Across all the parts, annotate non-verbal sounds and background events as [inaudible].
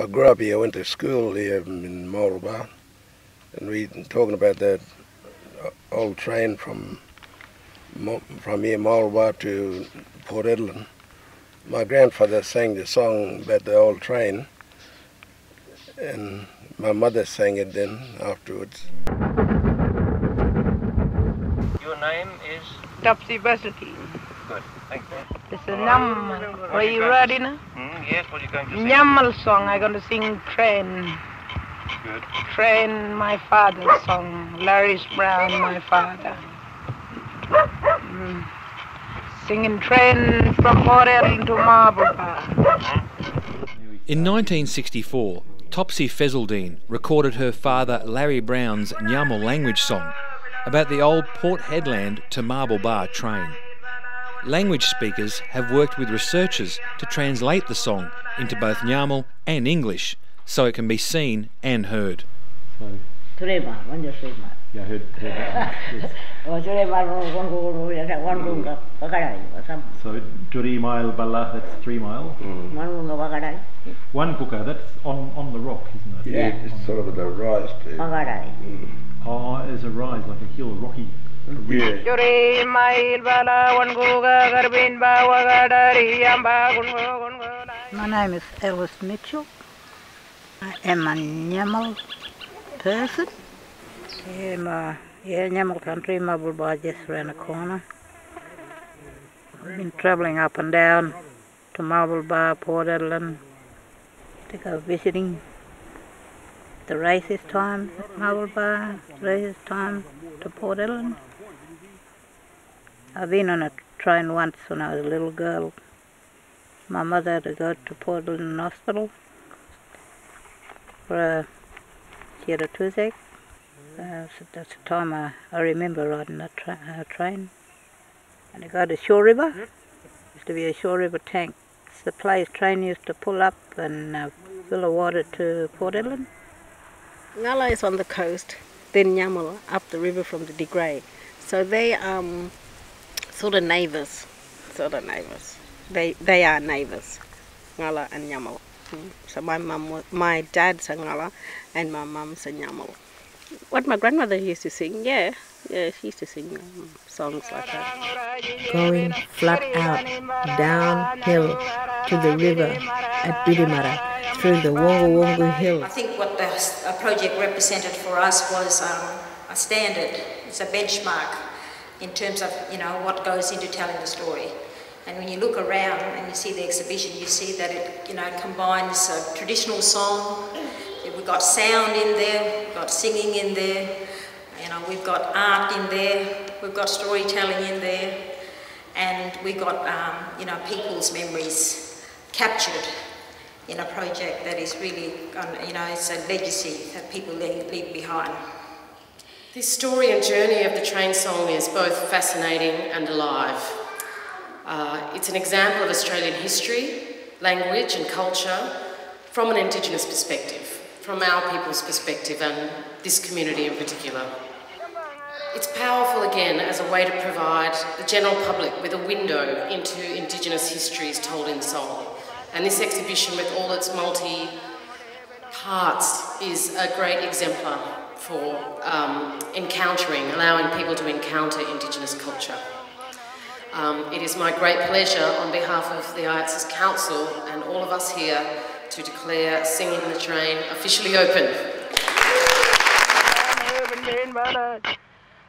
I grew up here, I went to school here in Marble Bar, and we talking about that uh, old train from from here Marble Bar to Port Hedland. My grandfather sang the song about the old train, and my mother sang it then afterwards. Your name is? Topsy Busselty. Good, thank you. It's a num. Are you ready now? Yes, what are you going to sing? Nyamal song. I'm going to sing Train. Good. Train, my father's song. Larry Brown, my father. Mm. Singing Train from Port Hedland to Marble Bar. In 1964, Topsy Fezeldine recorded her father Larry Brown's Nyamal language song about the old Port Hedland to Marble Bar train. Language speakers have worked with researchers to translate the song into both Nyamal and English so it can be seen and heard. Turema, wanja Turema. Yeah, I heard, heard that. [laughs] yes. Oh, Turema, one go, one go, one go. So, Turi mile bala, that's three mile. Mm. One go, One kuka, that's on, on the rock, isn't it? Yeah, it's sort of a rise to. wakadai. Oh, there's a rise, like a hill, rocky. My name is Alice Mitchell. I am a Nyamal person. Yeah, uh, my, yeah, Nyamal country, Marble Bar just around the corner. I've been travelling up and down to Marble Bar, Port Hedland, to go visiting the races time at Marble Bar, races time to Port Hedland. I've been on a train once when I was a little girl. My mother had to go to Port Hedland Hospital for a, she had a toothache. Uh, so that's the time I, I remember riding that tra- uh, train. And I go to Shaw River. Used to be a Shaw River tank. It's the place train used to pull up and uh, fill the water to Port Hedland. Ngala is on the coast, then Nyamal up the river from the De Grey. So they um sort of neighbours, sort of neighbours. They they are neighbours, Ngala and Nyamal. Mm. So my mum, wa- my dad's a Ngala, and my mum's a Nyamal. What my grandmother used to sing, yeah, yeah, she used to sing um, songs like that. going flat out downhill to the river at Bidimara through the Wongo Wongo Hill. I think what the project represented for us was um, a standard, it's a benchmark in terms of, you know, what goes into telling the story. And when you look around and you see the exhibition, you see that it, you know, combines a traditional song, we've got sound in there, we've got singing in there, you know, we've got art in there, we've got storytelling in there, and we've got, um, you know, people's memories captured in a project that is really, um, you know, it's a legacy that people leave, leave behind. This story and journey of the train song is both fascinating and alive. Uh, it's an example of Australian history, language, and culture from an Indigenous perspective, from our people's perspective, and this community in particular. It's powerful again as a way to provide the general public with a window into Indigenous histories told in song. And this exhibition, with all its multi parts, is a great exemplar for um, encountering, allowing people to encounter Indigenous culture. Um, it is my great pleasure on behalf of the AIATSIS Council and all of us here to declare Singing the Train officially open.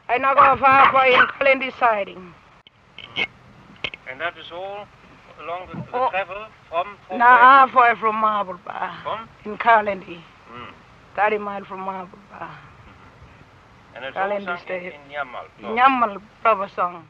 I now go far for in Kalendi siding. And that is all along the, the Oh. travel from Port Now Hedland? halfway from Marble Bar From? in Kalendi. Mm. 30 miles from Marble Bar. And it's all Kalendi sung in, in Nyamal. Nyamal proper song.